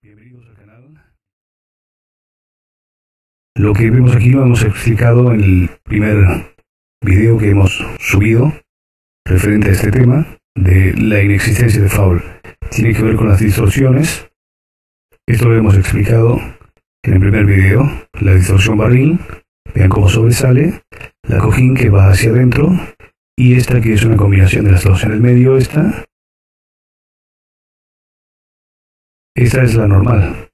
Bienvenidos al canal. Lo que vemos aquí lo hemos explicado en el primer video que hemos subido referente a este tema de la inexistencia de foul. Tiene que ver con las distorsiones. Esto lo hemos explicado en el primer video. La distorsión barril. Vean cómo sobresale. La cojín que va hacia adentro. Y esta que es una combinación de las dos. En el medio esta Esta es la normal.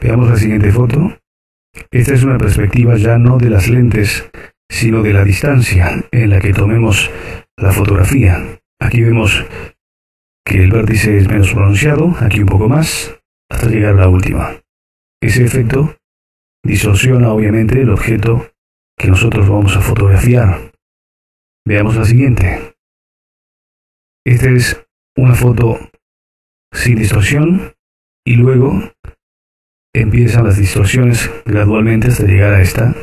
Veamos la siguiente foto. Esta es una perspectiva ya no de las lentes, sino de la distancia en la que tomemos la fotografía. Aquí vemos que el vértice es menos pronunciado, aquí un poco más, hasta llegar a la última. Ese efecto distorsiona obviamente el objeto que nosotros vamos a fotografiar. Veamos la siguiente. Esta es una foto sin distorsión y luego empiezan las distorsiones gradualmente hasta llegar a esta.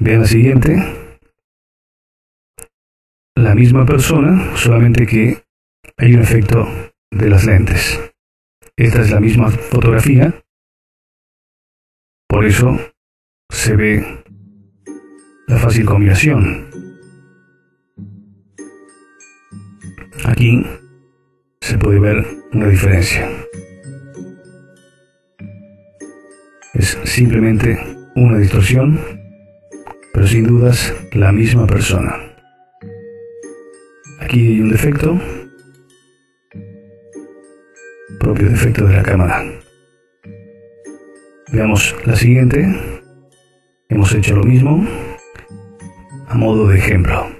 Vean la siguiente. La misma persona, solamente que hay un efecto de las lentes. Esta es la misma fotografía. Por eso se ve la fácil combinación. Aquí se puede ver una diferencia. Es simplemente una distorsión, pero sin dudas la misma persona. Aquí hay un defecto, propio defecto de la cámara. Veamos la siguiente. Hemos hecho lo mismo a modo de ejemplo.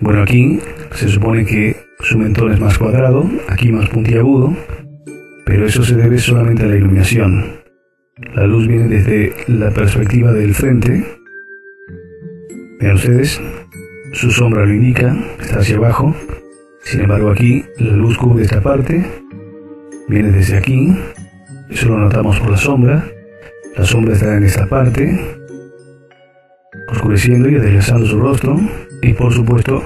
Bueno, aquí se supone que su mentón es más cuadrado, aquí más puntiagudo, pero eso se debe solamente a la iluminación. La luz viene desde la perspectiva del frente. Vean ustedes, su sombra lo indica, está hacia abajo. Sin embargo, aquí la luz cubre esta parte, viene desde aquí, eso lo notamos por la sombra. La sombra está en esta parte, oscureciendo y adelgazando su rostro, y por supuesto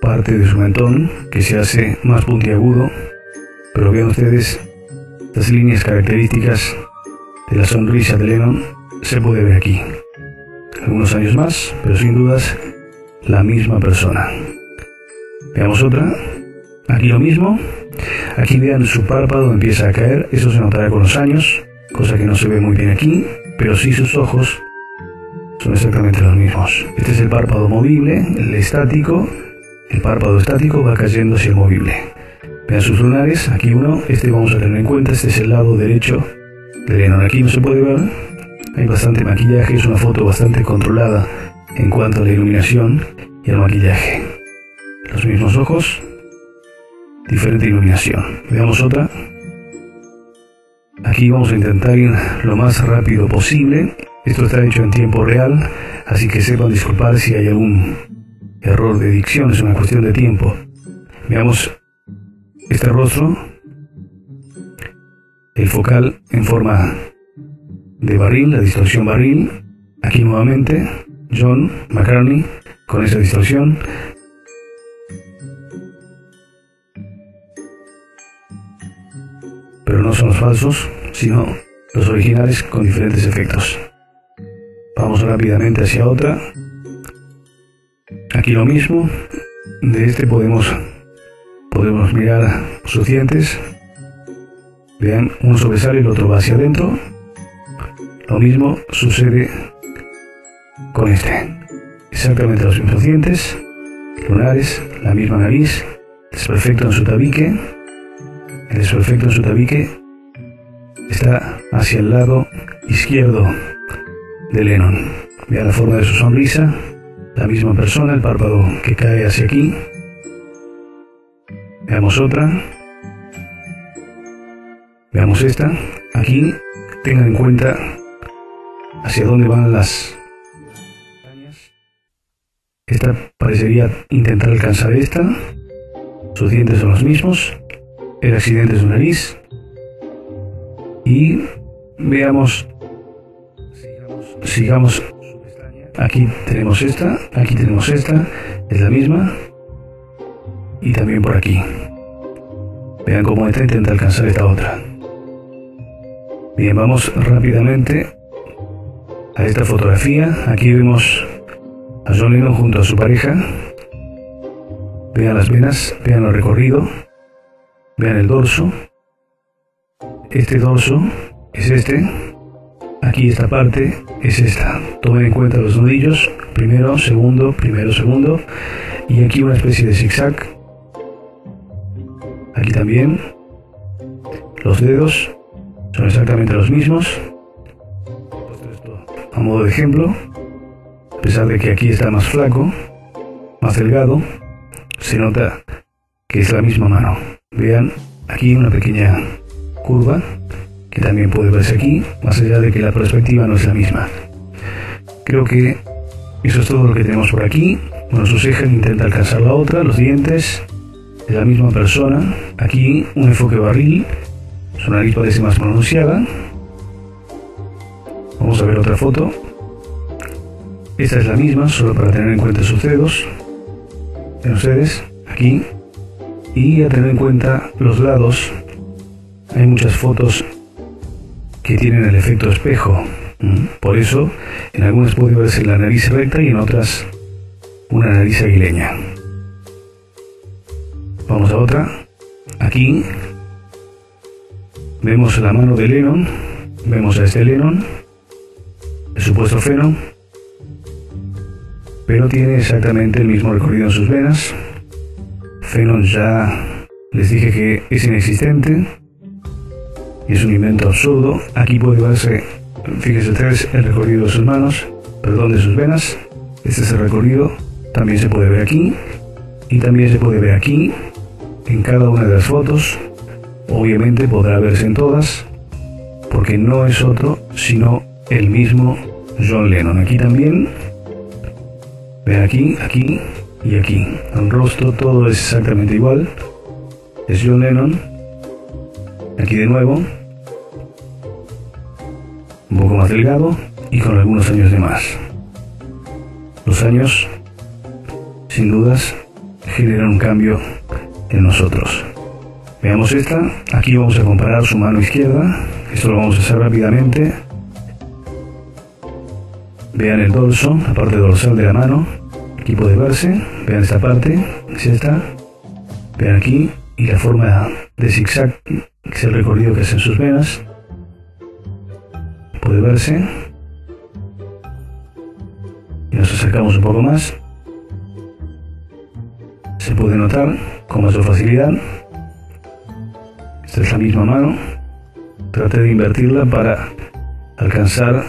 parte de su mentón que se hace más puntiagudo, pero vean ustedes las líneas características de la sonrisa de Lennon se puede ver aquí. Algunos años más, pero sin dudas la misma persona. Veamos otra. Aquí lo mismo. Aquí vean su párpado empieza a caer. Eso se notará con los años, cosa que no se ve muy bien aquí, pero sí sus ojos son exactamente los mismos. Este es el párpado movible, el estático. El párpado estático va cayendo hacia el movible. Vean sus lunares, aquí uno, este vamos a tener en cuenta, este es el lado derecho de Lennon. Aquí no se puede ver, hay bastante maquillaje, es una foto bastante controlada en cuanto a la iluminación y al maquillaje. Los mismos ojos, diferente iluminación. Veamos otra. Aquí vamos a intentar ir lo más rápido posible. Esto está hecho en tiempo real, así que sepan disculpar si hay algún error de dicción, es una cuestión de tiempo. Veamos este rostro, el focal en forma de barril, la distorsión barril. Aquí nuevamente, John McCartney con esa distorsión. Pero no son los falsos, sino los originales con diferentes efectos. Rápidamente hacia otra. Aquí lo mismo. De este podemos, podemos mirar sus dientes. Vean, uno sobresale y el otro va hacia adentro. Lo mismo sucede con este. Exactamente los mismos dientes, lunares, la misma nariz, desperfecto en su tabique. El desperfecto en su tabique está hacia el lado izquierdo de Lennon. Vean la forma de su sonrisa, la misma persona, el párpado que cae hacia aquí. Veamos otra. Veamos esta. Aquí tengan en cuenta hacia dónde van las... Esta parecería intentar alcanzar esta. Sus dientes son los mismos. El accidente es su nariz. Y veamos sigamos. Aquí tenemos esta, aquí tenemos esta, es la misma. y también por aquí. Vean cómo esta intenta alcanzar esta otra. Bien, vamos rápidamente a esta fotografía. Aquí vemos a John Lennon junto a su pareja. Vean las venas, vean el recorrido, vean el dorso. Este dorso es este. Aquí esta parte es esta. Tomen en cuenta los nudillos. Primero, segundo, primero, segundo. Y aquí una especie de zigzag. Aquí también. Los dedos son exactamente los mismos. A modo de ejemplo, a pesar de que aquí está más flaco, más delgado, se nota que es la misma mano. Vean aquí una pequeña curva también puede verse aquí, más allá de que la perspectiva no es la misma. Creo que eso es todo lo que tenemos por aquí. Bueno, su ceja intenta alcanzar la otra, los dientes de la misma persona. Aquí un enfoque barril, su nariz parece más pronunciada. Vamos a ver otra foto. Esta es la misma, solo para tener en cuenta sus dedos. Ven ustedes, aquí. Y a tener en cuenta los lados. Hay muchas fotos que tienen el efecto espejo. Por eso, en algunas puede verse la nariz recta y en otras una nariz aguileña. Vamos a otra. Aquí vemos la mano de Lennon, vemos a este Lennon, el supuesto Feno, pero tiene exactamente el mismo recorrido en sus venas. Fenon ya les dije que es inexistente, es un invento absurdo. Aquí puede verse, fíjense ustedes, el recorrido de sus manos, perdón, de sus venas. Este es el recorrido, también se puede ver aquí y también se puede ver aquí, en cada una de las fotos. Obviamente podrá verse en todas, porque no es otro sino el mismo John Lennon. Aquí también, vean aquí, aquí y aquí. El rostro todo es exactamente igual. Es John Lennon. Aquí de nuevo, un poco más delgado y con algunos años de más. Los años, sin dudas, generan un cambio en nosotros. Veamos esta. Aquí vamos a comparar su mano izquierda. Esto lo vamos a hacer rápidamente. Vean el dorso, la parte dorsal de la mano. Aquí puede verse. Vean esta parte, es esta. Vean aquí y la forma de zigzag, que es el recorrido que hacen sus venas puede verse. Y nos acercamos un poco más. Se puede notar con mayor facilidad. Esta es la misma mano. Trate de invertirla para alcanzar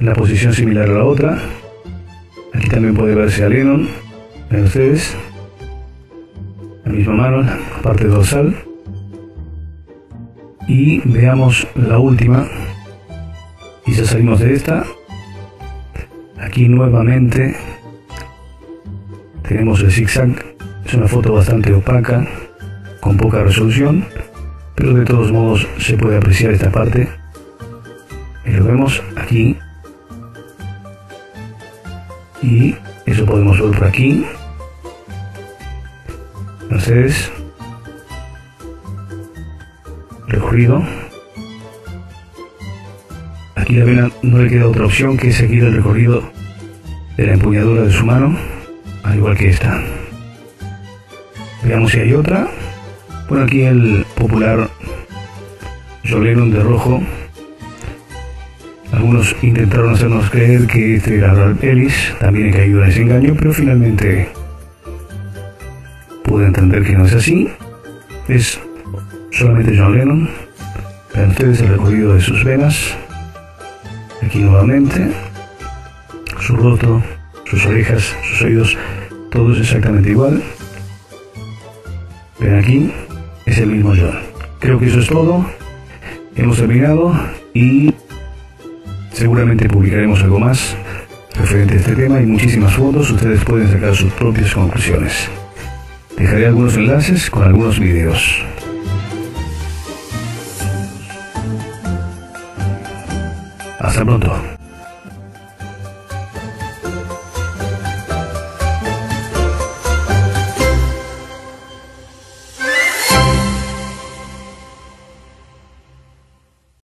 la posición similar a la otra. Aquí también puede verse a Lennon. Ven ustedes. La misma mano, parte dorsal. Y veamos la última y ya salimos de esta. Aquí nuevamente tenemos el zigzag. Es una foto bastante opaca, con poca resolución, pero de todos modos se puede apreciar esta parte. Y lo vemos aquí. Y eso podemos ver por aquí. Entonces, recorrido Aquí la vena no le queda otra opción que seguir el recorrido de la empuñadura de su mano, al igual que esta. Veamos si hay otra. Bueno, aquí el popular Joleron de rojo. Algunos intentaron hacernos creer que este era Ralph Ellis, también he caído en ese engaño, pero finalmente pude entender que no es así. Es solamente John Lennon. Vean ustedes el recorrido de sus venas. Aquí nuevamente, su rostro, sus orejas, sus oídos, todo es exactamente igual. Ven aquí, es el mismo John. Creo que eso es todo. Hemos terminado y seguramente publicaremos algo más referente a este tema y muchísimas fotos. Ustedes pueden sacar sus propias conclusiones. Dejaré algunos enlaces con algunos videos. Hasta pronto.